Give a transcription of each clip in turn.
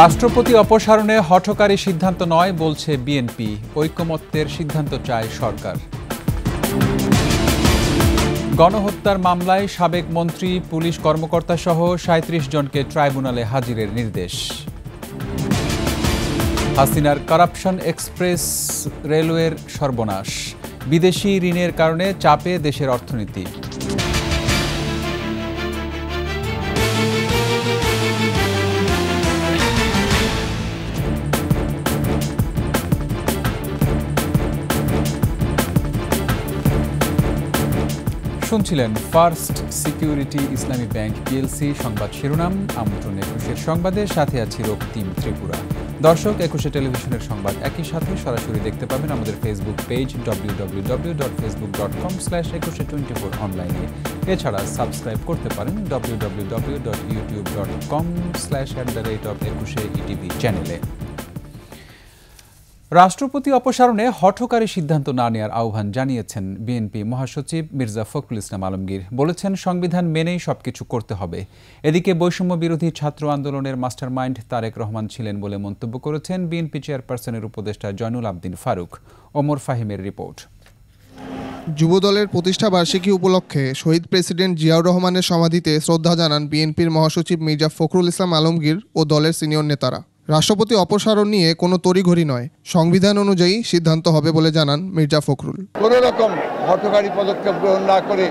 রাষ্ট্রপতি অপসারণে হঠকারী সিদ্ধান্ত নয় বলছে বিএনপি। ঐক্যমত্যের সিদ্ধান্ত চায় সরকার। গণহত্যার মামলায় সাবেক মন্ত্রী, পুলিশ কর্মকর্তা সহ সাঁত্রিশ জনকে ট্রাইব্যুনালে হাজিরের নির্দেশ। হাসিনার কারাপশন এক্সপ্রেস রেলওয়ের সর্বনাশ। বিদেশি ঋণের কারণে চাপে দেশের অর্থনীতি। শুনছিলেন First Security Islami Bank PLC সংবাদ শিরোনাম, আমন্ত্রণ একুশের সংবাদের সাথে আছি রক্তিম ত্রিপুরা। দর্শক, একুশে টেলিভিশনের সংবাদ একই সাথে সরাসরি দেখতে পাবেন আমাদের Facebook page W W W dot Facebook dot com slash Ekushey twenty four অনলাইনে এছাড়া সাবস্ক্রাইব করতে পারেন W W W dot YouTube dot com slash at the rate of Ekushey ETV চ্যানেলে রাষ্ট্রপতি অপসারণে হঠকারী সিদ্ধান্ত না নেওয়ার আহ্বান জানিয়েছেন বিএনপি মহাসচিব মির্জা ফখরুল ইসলাম আলমগীর। বলেছেন, সংবিধান মেনেই সবকিছু করতে হবে। এদিকে বৈষম্য বিরোধী ছাত্র আন্দোলনের মাস্টারমাইন্ড তারেক রহমান ছিলেন বলে মন্তব্য করেছেন বিএনপি চেয়ারপারসনের উপদেষ্টা জয়নুল আবদিন ফারুক। ওমর ফাহিমের রিপোর্ট। যুবদলের প্রতিষ্ঠা বার্ষিকী উপলক্ষে শহীদ প্রেসিডেন্ট জিয়াউর রহমানের সমাধিতে শ্রদ্ধা জানান বিএনপির মহাসচিব মির্জা ফখরুল ইসলাম আলমগীর ও দলের সিনিয়র নেতারা। রাষ্ট্রপতি অপসারণ নিয়ে কোনো তড়িঘড়ি নয়। সংবিধান অনুযায়ী সিদ্ধান্ত হবে বলে জানান মির্জা ফখরুল। কোনো রকম হঠকারী পদক্ষেপ গ্রহণ না করে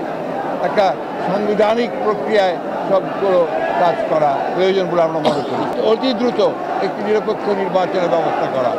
একটা সাংবিধানিক প্রক্রিয়ায় সবগুলো কাজ করা প্রয়োজন বলে আমরা মনে করি। অতি দ্রুত একটি নিরপেক্ষ নির্বাচনের ব্যবস্থা করা।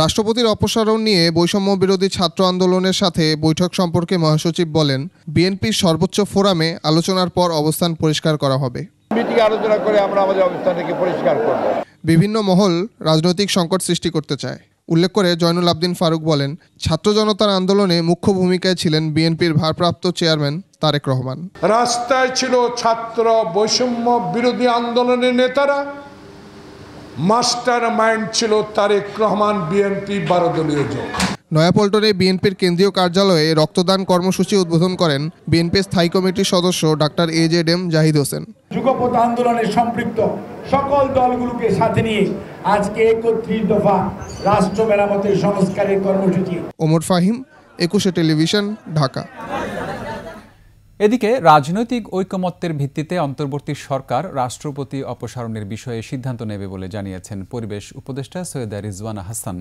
রাষ্ট্রপতির অপসারণ নিয়ে বৈষম্য বিরোধী ছাত্র আন্দোলনের সাথে বৈঠক সম্পর্কে মহাসচিব বলেন বিএনপির সর্বোচ্চ ফোরামে আলোচনার পর অবস্থান পরিষ্কার করা হবে। মিটিংয়ে আলোচনা করে আমরা আমাদের অবস্থানটাকে পরিষ্কার করব। বিভিন্ন মহল রাজনৈতিক সংকট সৃষ্টি করতে চায়। উল্লেখ করে জয়নুল আবদিন ফারুক বলেন, ছাত্র জনতার আন্দোলনে মুখ্য ভূমিকায় ছিলেন বিএনপির ভারপ্রাপ্ত চেয়ারম্যান তারেক রহমান। রাস্তায় ছিল ছাত্র বৈষম্য বিরোধী আন্দোলনের নেতারা। মাস্টার মাইন্ড ছিল তারেক রহমান বিএনপি বারো দলীয় জোট। নয়াপল্টনে বিএনপির কেন্দ্রীয় কার্যালয়ে রক্তদান কর্মসূচি উদ্বোধন করেন বিএনপির স্থায়ী কমিটির সদস্য doctor A Z M Zahid Hossain. যুগপথ আন্দোলনে সম্পৃক্ত সকল দলগুলোকে সাথে নিয়ে আজকে একত্রিশ দফা রাষ্ট্র মেরামতের সংস্কারের কর্মসূচি। ওমর ফাহিম একুশে টেলিভিশন ঢাকা। এদিকে রাজনৈতিক ঐকমত্যের ভিত্তিতে অন্তর্বর্তী সরকার রাষ্ট্রপতি অপসারণের বিষয়ে সিদ্ধান্ত নেবে বলে জানিয়েছেন পরিবেশ উপদেষ্টা সৈয়দা রিজওয়ানা হাসান।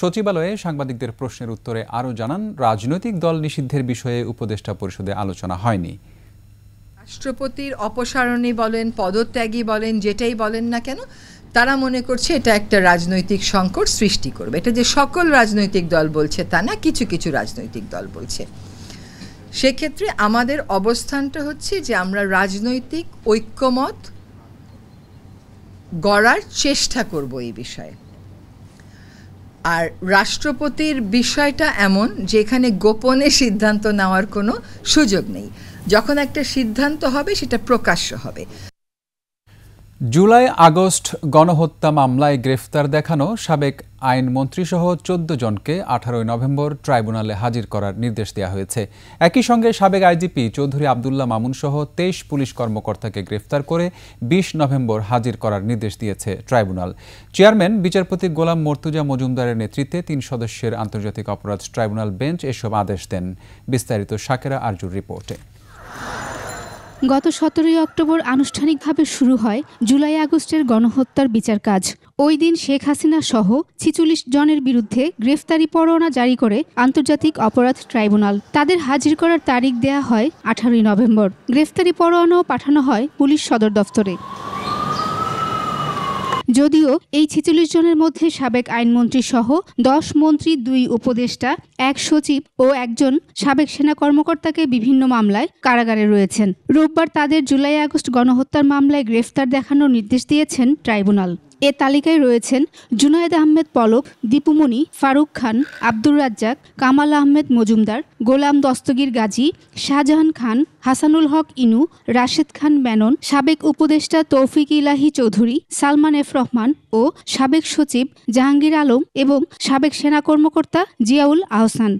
সচিবালয়ে সাংবাদিকদের প্রশ্নের উত্তরে আরও জানান, রাজনৈতিক দল নিষিদ্ধের বিষয়ে উপদেষ্টা পরিষদে আলোচনা হয়নি। রাষ্ট্রপতির অপসারণই বলেন, পদত্যাগী বলেন, যেটাই বলেন না কেন, তারা মনে করছে এটা একটা রাজনৈতিক সংকট সৃষ্টি করবে। এটা যে সকল রাজনৈতিক দল বলছে তা না, কিছু কিছু রাজনৈতিক দল বলছে। সেক্ষেত্রে আমাদের অবস্থানটা হচ্ছে যে আমরা রাজনৈতিক ঐক্যমত গড়ার চেষ্টা করব এই বিষয়ে। আর রাষ্ট্রপতির বিষয়টা এমন যে এখানে গোপনে সিদ্ধান্ত নেওয়ার কোনো সুযোগ নেই। যখন একটা সিদ্ধান্ত হবে, সেটা প্রকাশ্য হবে। জুলাই আগস্ট গণহত্যা মামলায় গ্রেফতার দেখানো সাবেক আইনমন্ত্রী সহ চোদ্দ জনকে আঠারোই নভেম্বর ট্রাইব্যুনালে হাজির করার নির্দেশ দেওয়া হয়েছে। একই সঙ্গে সাবেক আইজিপি চৌধুরী আবদুল্লাহ মামুন সহ তেইশ পুলিশ কর্মকর্তাকে গ্রেফতার করে বিশ নভেম্বর হাজির করার নির্দেশ দিয়েছে ট্রাইব্যুনাল। চেয়ারম্যান, বিচারপতি গোলাম মর্তুজা মজুমদারের নেতৃত্বে তিন সদস্যের আন্তর্জাতিক অপরাধ ট্রাইব্যুনাল বেঞ্চ এসব আদেশ দেন। বিস্তারিত সাকেরা আরজুর রিপোর্টে। গত সতেরোই অক্টোবর আনুষ্ঠানিকভাবে শুরু হয় জুলাই আগস্টের গণহত্যার বিচার কাজ। ওই দিন শেখ হাসিনা সহ ছিচল্লিশ জনের বিরুদ্ধে গ্রেফতারি পরোয়ানা জারি করে আন্তর্জাতিক অপরাধ ট্রাইব্যুনাল। তাদের হাজির করার তারিখ দেয়া হয় আঠারোই নভেম্বর। গ্রেফতারি পরোয়ানাও পাঠানো হয় পুলিশ সদর দফতরে। যদিও এই ছেচল্লিশ জনের মধ্যে সাবেক আইনমন্ত্রী সহ দশ মন্ত্রী, দুই উপদেষ্টা, এক সচিব ও একজন সাবেক সেনা কর্মকর্তাকে বিভিন্ন মামলায় কারাগারে রয়েছেন। রোববার তাদের জুলাই আগস্ট গণহত্যার মামলায় গ্রেফতার দেখানোর নির্দেশ দিয়েছেন ট্রাইব্যুনাল। এ তালিকায় রয়েছেন জুনায়েদ আহমেদ পলক, দীপুমণি, ফারুক খান, আব্দুর রাজ্জাক, কামাল আহমেদ মজুমদার, গোলাম দস্তগীর গাজী, শাহজাহান খান, হাসানুল হক ইনু, রাশেদ খান মেনন, সাবেক উপদেষ্টা তৌফিক ইলাহি চৌধুরী সালমান এফ রহমান ও সাবেক সচিব জাহাঙ্গীর আলম এবং সাবেক সেনা কর্মকর্তা জিয়াউল আহসান।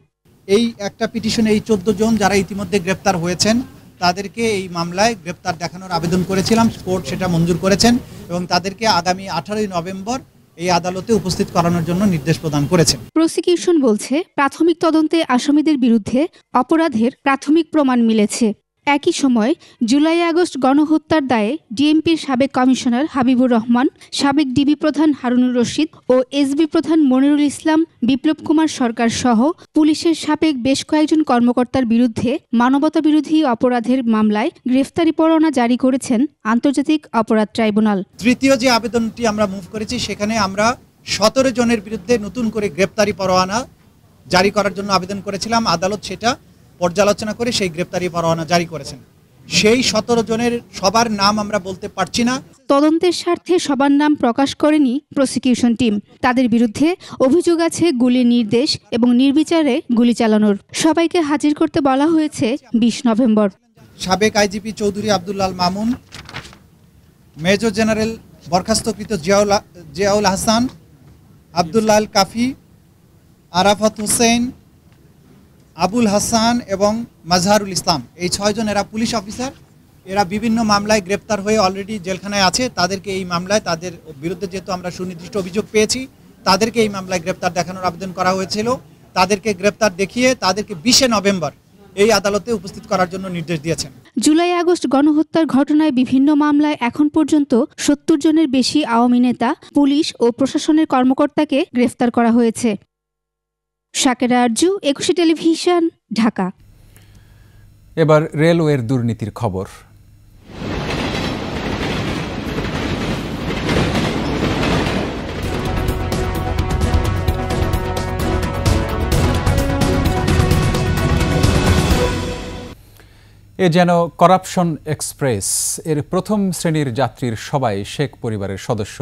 এই একটা পিটিশনে এই চোদ্দ জন যারা ইতিমধ্যে গ্রেপ্তার হয়েছেন তাদেরকে এই মামলায় গ্রেপ্তার দেখানোর আবেদন করেছিলাম। কোর্ট সেটা মঞ্জুর করেছেন এবং তাদেরকে আগামী আঠারোই নভেম্বর এই আদালতে উপস্থিত করানোর জন্য নির্দেশ প্রদান করেছেন। প্রসিকিউশন বলছে, প্রাথমিক তদন্তে আসামিদের বিরুদ্ধে অপরাধের প্রাথমিক প্রমাণ মিলেছে। একই সময় জুলাই আগস্ট গণহত্যার দায়ে ডিএমপির সাবেক কমিশনার হাবিবুর রহমান, সাবেক ডিবি প্রধান হারুনুর রশিদ ও এসবি প্রধান মনিরুল ইসলাম, বিপ্লব কুমার সরকার সহ পুলিশের সাবেক বেশ কয়েকজন কর্মকর্তার বিরুদ্ধে মানবতা বিরোধী অপরাধের মামলায় গ্রেফতারি পরোয়ানা জারি করেছেন আন্তর্জাতিক অপরাধ ট্রাইব্যুনাল। তৃতীয় যে আবেদনটি আমরা মুভ করেছি, সেখানে আমরা সতেরো জনের বিরুদ্ধে নতুন করে গ্রেপ্তারি পরোয়ানা জারি করার জন্য আবেদন করেছিলাম। আদালত সেটা পর্যালোচনা করে সেই গ্রেপ্তারি পরোয়ানা জারি করেছেন। সেই সতেরো জনের সবার নাম আমরা বলতে পারছি না। তদন্তের স্বার্থে সবার নাম প্রকাশ করেনি প্রসিকিউশন টিম। তাদের বিরুদ্ধে অভিযোগ আছে গুলির নির্দেশ এবং নির্বিচারে গুলি চালানোর। সবাইকে হাজির করতে বলা হয়েছে বিশ নভেম্বর। সাবেক IGP Chowdhury আব্দুল্লাল Mamun major general বরখাস্তকৃত Ziaul Ziaul Hasan Abdullah আল কাফি আরাফাত হোসেন আবুল হাসান এবং মাজহারুল ইসলাম। এই ছয়জন এরা পুলিশ অফিসার। এরা বিভিন্ন মামলায় গ্রেপ্তার হয়ে অলরেডি জেলখানায় আছে। তাদেরকে এই মামলায় তাদের বিরুদ্ধে যেহেতু আমরা সুনির্দিষ্ট অভিযোগ পেয়েছি, তাদেরকে এই মামলায় গ্রেপ্তার দেখানোর আবেদন করা হয়েছিল। তাদেরকে গ্রেপ্তার দেখিয়ে তাদেরকে বিশে নভেম্বর এই আদালতে উপস্থিত করার জন্য নির্দেশ দিয়েছেন। জুলাই আগস্ট গণহত্যার ঘটনায় বিভিন্ন মামলায় এখন পর্যন্ত সত্তর জনের বেশি আওয়ামী নেতা, পুলিশ ও প্রশাসনের কর্মকর্তাকে গ্রেফতার করা হয়েছে। শাকেরা আরজু, একুশে টেলিভিশন, ঢাকা। এবার রেলওয়ের দুর্নীতির খবর। এ যেন করাপশন এক্সপ্রেস, এর প্রথম শ্রেণির যাত্রীর সবাই শেখ পরিবারের সদস্য।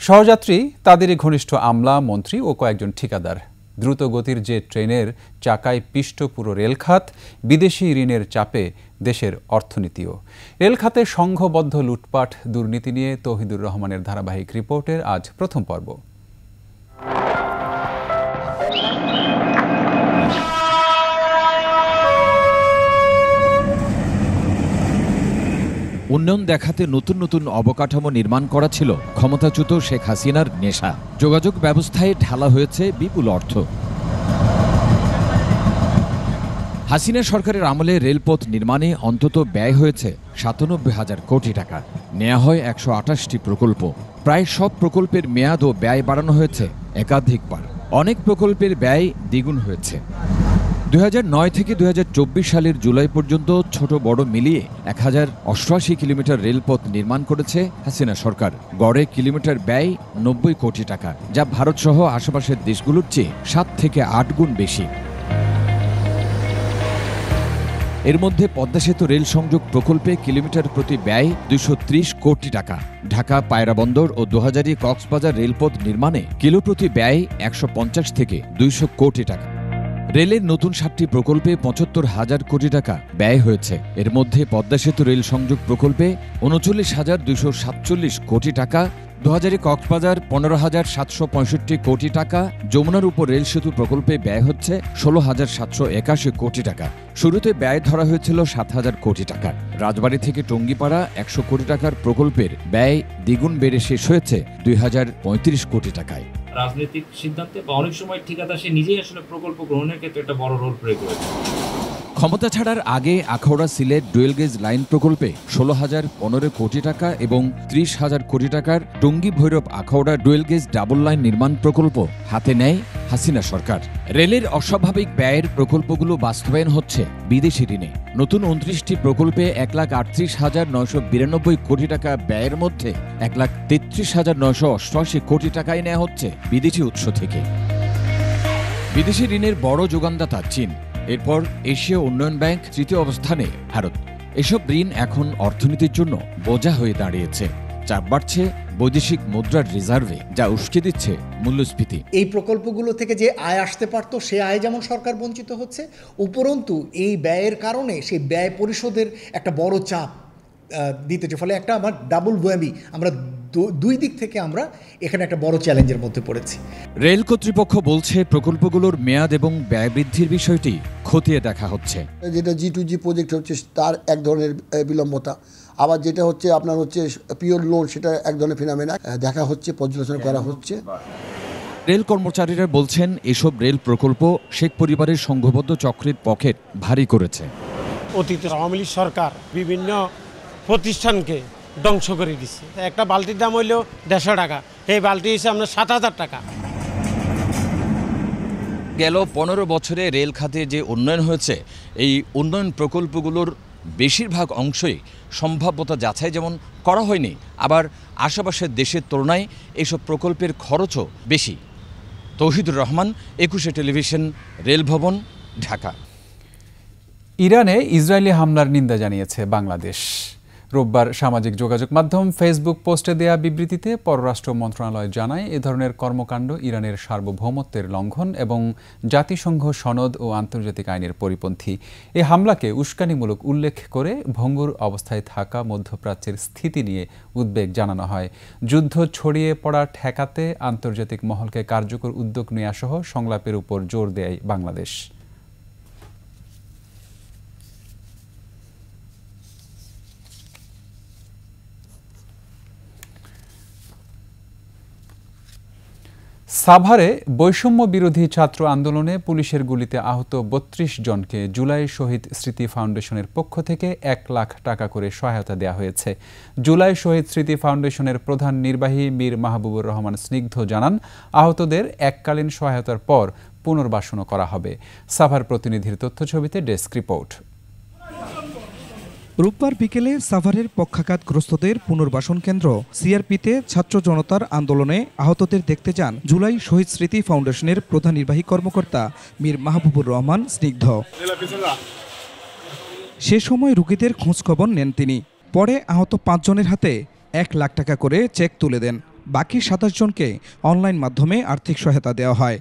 সহযাত্রী তাদেরই ঘনিষ্ঠ আমলা, মন্ত্রী ও কয়েকজন ঠিকাদার। দ্রুত গতির যে ট্রেনের চাকায় পিষ্ট পুরো রেলখাত, বিদেশি ঋণের চাপে দেশের অর্থনীতিও। রেলখাতে সংঘবদ্ধ লুটপাট, দুর্নীতি নিয়ে তহিদুর রহমানের ধারাবাহিক রিপোর্টের আজ প্রথম পর্ব। উন্নয়ন দেখাতে নতুন নতুন অবকাঠামো নির্মাণ করা ছিল ক্ষমতাচ্যুত শেখ হাসিনার নেশা। যোগাযোগ ব্যবস্থায় ঢালা হয়েছে বিপুল অর্থ। হাসিনা সরকারের আমলে রেলপথ নির্মাণে অন্তত ব্যয় হয়েছে সাতানব্বই হাজার কোটি টাকা। নেওয়া হয় একশো আঠাশটি প্রকল্প। প্রায় সব প্রকল্পের মেয়াদ ও ব্যয় বাড়ানো হয়েছে একাধিকবার। অনেক প্রকল্পের ব্যয় দ্বিগুণ হয়েছে। দু হাজার নয় থেকে দু হাজার চব্বিশ সালের জুলাই পর্যন্ত ছোট বড় মিলিয়ে এক হাজার অষ্টআশি কিলোমিটার রেলপথ নির্মাণ করেছে হাসিনা সরকার। গড়ে কিলোমিটার ব্যয় নব্বই কোটি টাকা, যা ভারতসহ আশেপাশের দেশগুলোর চেয়ে সাত থেকে আট গুণ বেশি। এর মধ্যে পদ্মা সেতু রেল সংযোগ প্রকল্পে কিলোমিটার প্রতি ব্যয় দুশো কোটি টাকা। ঢাকা পায়রা বন্দর ও দোহাজারি কক্সবাজার রেলপথ নির্মাণে কিলো প্রতি ব্যয় একশো পঞ্চাশ থেকে দুইশো কোটি টাকা। রেলের নতুন সাতটি প্রকল্পে পঁচাত্তর হাজার কোটি টাকা ব্যয় হয়েছে। এর মধ্যে পদ্মা সেতু রেল সংযোগ প্রকল্পে উনচল্লিশ হাজার দুইশো সাতচল্লিশ কোটি টাকা দু হাজারে কক্সবাজার পনেরো হাজার সাতশো পঁয়ষট্টি কোটি টাকা, যমুনার উপর রেল সেতু প্রকল্পে ব্যয় হচ্ছে ষোলো হাজার সাতশো একাশি কোটি টাকা। শুরুতে ব্যয় ধরা হয়েছিল সাত হাজার কোটি টাকা। রাজবাড়ী থেকে টঙ্গিপাড়া একশো কোটি টাকার প্রকল্পের ব্যয় দ্বিগুণ বেড়ে শেষ হয়েছে দুই হাজার পঁয়ত্রিশ কোটি টাকায়। রাজনৈতিক সিদ্ধান্তে, বা অনেক সময় ঠিকাদার সে নিজেই আসলে প্রকল্প গ্রহণের ক্ষেত্রে একটা বড় রোল প্লে করেছে। ক্ষমতা ছাড়ার আগে Akhaura Sylhet dual gauge line প্রকল্পে ষোলো হাজার পনেরো কোটি টাকা এবং ত্রিশ হাজার কোটি টাকার Tongi Bhairab Akhaura dual gauge double line নির্মাণ প্রকল্প হাতে নেয় হাসিনা সরকার। রেলের অস্বাভাবিক ব্যয়ের প্রকল্পগুলো বাস্তবায়ন হচ্ছে বিদেশি ঋণে। নতুন উনত্রিশটি প্রকল্পে এক লাখ আটত্রিশ হাজার নয়শো বিরানব্বই কোটি টাকা ব্যয়ের মধ্যে এক লাখ তেত্রিশ হাজার নয়শো অষ্টআশি কোটি টাকায় নেওয়া হচ্ছে বিদেশি উৎস থেকে। বিদেশি ঋণের বড় যোগানদাতা চীন। এরপর এশীয় উন্নয়ন ব্যাংক তৃতীয় অবস্থানে ভারত। এসব ঋণ এখন অর্থনীতির জন্য বোঝা হয়ে দাঁড়িয়েছে। চাপ বাড়ছে বৈদেশিক মুদ্রার রিজার্ভে, যা উস্কে দিচ্ছে মূল্যস্ফীতি। এই প্রকল্পগুলো থেকে যে আয় আসতে পারতো, সে আয় যেমন সরকার বঞ্চিত হচ্ছে, উপরন্তু এই ব্যয়ের কারণে সেই ব্যয় পরিশোধের একটা বড় চাপ দিতেছে ফলে একটা আমার ডাবল ওয়ামি আমরা দু- দুই দিক থেকে আমরা এখানে একটা বড় চ্যালেঞ্জের মধ্যে পড়েছি। রেল কর্তৃপক্ষ বলছে প্রকল্পগুলোর মেয়াদ এবং ব্যয় বৃদ্ধির বিষয়টি খতিয়ে দেখা হচ্ছে। যেটা জি টু জি প্রজেক্ট হচ্ছে তার এক ধরনের বিলম্বতা। আবার যেটা হচ্ছে আপনার হচ্ছে পিওর লোন সেটা এক ধরনের ফিনামেনা দেখা হচ্ছে পর্যালোচনা করা হচ্ছে। রেল কর্মচারীরা বলছেন এসব রেল প্রকল্প শেখ পরিবারের সংঘবদ্ধ চক্রের পকেট ভারী করেছে। অতীতের আওয়ামী লীগ সরকার বিভিন্ন প্রতিষ্ঠানকে ধ্বংস করে দিচ্ছে একটা বালতির দাম হইলেও দেড়শো টাকা। এই বালতি হিসেবে আপনার সাত হাজার টাকা। গেল পনেরো বছরে রেল খাতে যে উন্নয়ন হয়েছে এই উন্নয়ন প্রকল্পগুলোর বেশিরভাগ অংশই সম্ভাব্যতা যাচাই যেমন করা হয়নি আবার আশেপাশের দেশের তুলনায় এইসব প্রকল্পের খরচও বেশি। তৌহিদুর রহমান একুশে টেলিভিশন রেল ভবন ঢাকা। ইরানে ইসরায়েলি হামলার নিন্দা জানিয়েছে বাংলাদেশ। রোববার সামাজিক যোগাযোগ মাধ্যম ফেসবুক পোস্টে দেয়া বিবৃতিতে পররাষ্ট্র মন্ত্রণালয় জানায়, এ ধরনের কর্মকাণ্ড ইরানের সার্বভৌমত্বের লঙ্ঘন এবং জাতিসংঘ সনদ ও আন্তর্জাতিক আইনের পরিপন্থী। এ হামলাকে উস্কানিমূলক উল্লেখ করে ভঙ্গুর অবস্থায় থাকা মধ্যপ্রাচ্যের স্থিতি নিয়ে উদ্বেগ জানানো হয়। যুদ্ধ ছড়িয়ে পড়া ঠেকাতে আন্তর্জাতিক মহলকে কার্যকর উদ্যোগ নেওয়া সহ সংলাপের উপর জোর দেয় বাংলাদেশ। সাভারে বৈষম্য বিরোধী ছাত্র আন্দোলনে পুলিশের গুলিতে আহত বত্রিশ জনকে জুলাই শহীদ স্মৃতি ফাউন্ডেশনের পক্ষ থেকে এক লাখ টাকা করে সহায়তা দেওয়া হয়েছে। জুলাই শহীদ স্মৃতি ফাউন্ডেশনের প্রধান নির্বাহী মীর মাহবুবুর রহমান স্নিগ্ধ জানান, আহতদের এককালীন সহায়তার পর পুনর্বাসনও করা হবে। সাভার প্রতিনিধির তথ্যছবিতে ডেস্ক রিপোর্ট। রোববার বিকেলে সাভারের পক্ষাঘাতগ্রস্তদের পুনর্বাসন কেন্দ্র, সিআরপিতে ছাত্র জনতার আন্দোলনে আহতদের দেখতে যান জুলাই শহীদ স্মৃতি ফাউন্ডেশনের প্রধান নির্বাহী কর্মকর্তা মীর মাহবুবুর রহমান স্নিগ্ধ। সে সময় রুগীদের খোঁজখবর নেন তিনি। পরে আহত পাঁচজনের হাতে এক লাখ টাকা করে চেক তুলে দেন। বাকি সাতাশ জনকে অনলাইন মাধ্যমে আর্থিক সহায়তা দেওয়া হয়।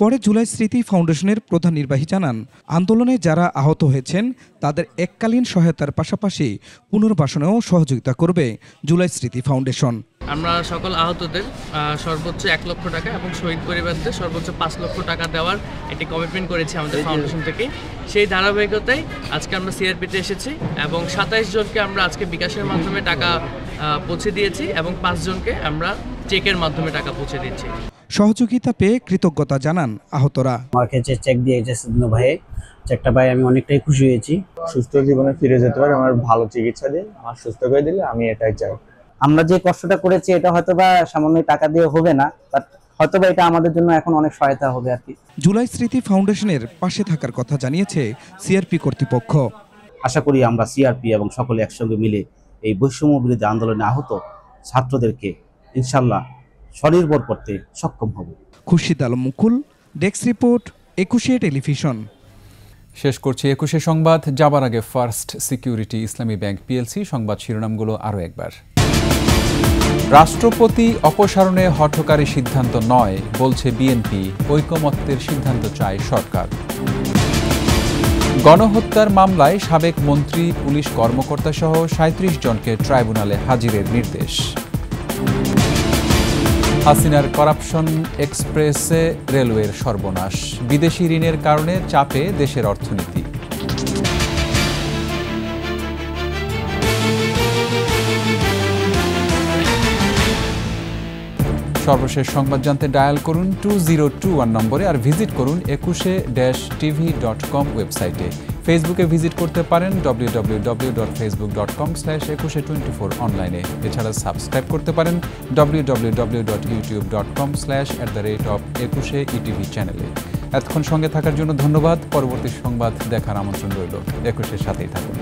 পরে জুলাই স্মৃতি ফাউন্ডেশনের প্রধান নির্বাহী জানান, আন্দোলনে যারা আহত হয়েছেন, তাদের এককালীন সহায়তার পাশাপাশি পুনর্বাসনেও সহযোগিতা করবে জুলাই স্মৃতি ফাউন্ডেশন। আমরা সকল আহতদের সর্বোচ্চ এক লক্ষ টাকা এবং শহীদ পরিবারদের সর্বোচ্চ পাঁচ লক্ষ টাকা দেওয়ার একটি কমিটমেন্ট করেছি আমাদের ফাউন্ডেশন থেকে। সেই ধারাবাহিকতায় আজকে আমরা সিআরপিতে এসেছি এবং সাতাইশ জনকে আমরা আজকে বিকাশের মাধ্যমে টাকা পৌঁছে দিয়েছি এবং পাঁচজনকে আমরা চেকের মাধ্যমে টাকা পৌঁছে দিচ্ছি সহযোগিতা পেয়ে কৃতজ্ঞতা জানান আহতরা। আমাকে যে চেক দিয়ে এসেছে ভাই। চেকটা পাই আমি অনেকটাই খুশি হয়েছি। সুস্থ জীবনে ফিরে যেতে পারে আমার ভালো চিকিৎসা দিয়ে আমার সুস্থ করে দিলে আমি এটাই চাই। আমরা যে কষ্টটা করেছি এটা হয়তো বা সামান্য টাকা দিয়ে হবে না বাট হয়তো বা এটা আমাদের জন্য এখন অনেক সহায়তা হবে আর কি। জুলাই স্মৃতি ফাউন্ডেশনের পাশে থাকার কথা জানিয়েছে সিআরপি কর্তৃপক্ষ। আশা করি আমরা সিআরপি এবং সকলে একসঙ্গে মিলে এই বৈষম্য বিরোধী আন্দোলনে আহত ছাত্রদেরকে ইনশাল্লাহ স্বনির্ভর করতে সক্ষম হব। Khurshid Alam Mukul desk report Ekushey television. শেষ করছি একুশে সংবাদ যাবার আগে First Security Islami Bank PLC সংবাদ শিরোনামগুলো আরও একবার। রাষ্ট্রপতি অপসারণে হঠকারী সিদ্ধান্ত নয় বলছে বিএনপি ঐকমত্যের সিদ্ধান্ত চায় সরকার। গণহত্যার মামলায় সাবেক মন্ত্রী পুলিশ কর্মকর্তা সহ সাঁত্রিশ জনকে ট্রাইব্যুনালে হাজিরের নির্দেশ। হাসিনার করাপশন এক্সপ্রেসে রেলওয়ের সর্বনাশ। বিদেশি ঋণের কারণে চাপে দেশের অর্থনীতি। সর্বশেষ সংবাদ জানতে ডায়াল করুন টু জিরো টু ওয়ান নম্বরে আর ভিজিট করুন একুশে ড্যাশ টিভি ডট কম ওয়েবসাইটে। ফেসবুকে ভিজিট করতে পারেন W W dot Facebook dot com slash Ekushey four অনলাইনে এছাড়া সাবস্ক্রাইব করতে পারেন W W W dot YouTube dot com slash at rate of Ekushey চ্যানেলে এতক্ষণ সঙ্গে থাকার জন্য ধন্যবাদ। পরবর্তী সংবাদ দেখার আমন্ত্রণ রইল। একুশের সাথেই থাকুন।